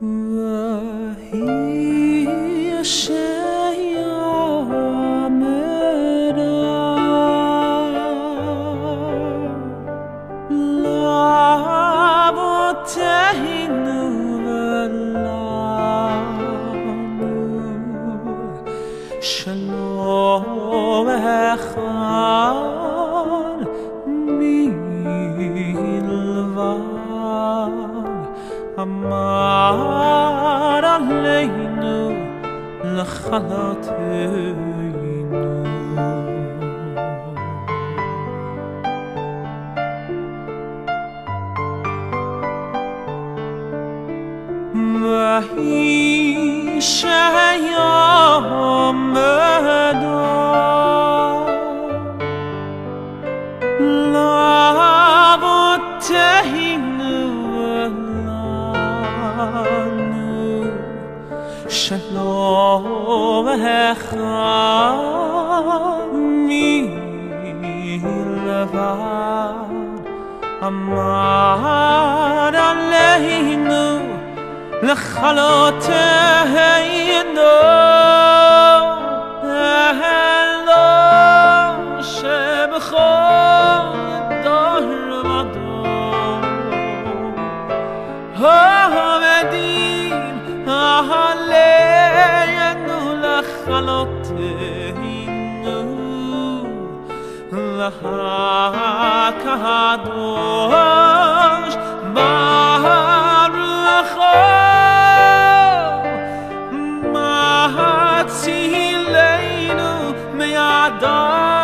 Shalom Echa kanatını و هیچ love שלום אחד מלבד אמר עלינו לכלותנו אלו שבכל דור ודור העומדים לכלותנו והקדוש ברוך הצילנו מידם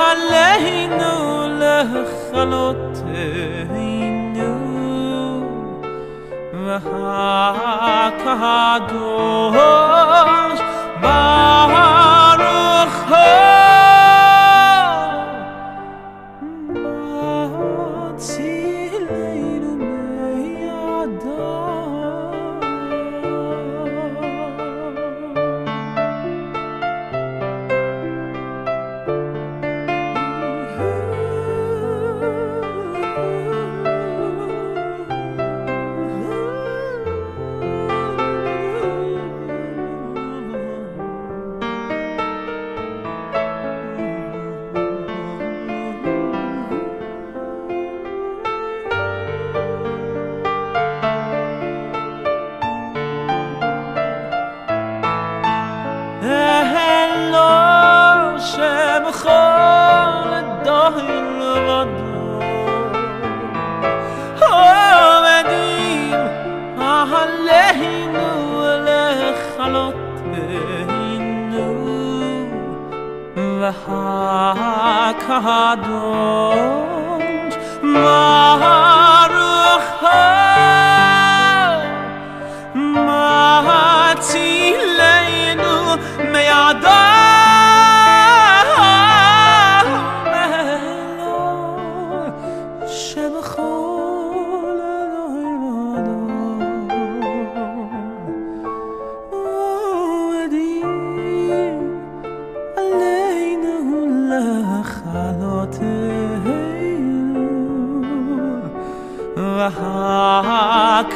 علينا لخلطينا وحاك عدوش باروخ هو והקדוש ברוך והקדוש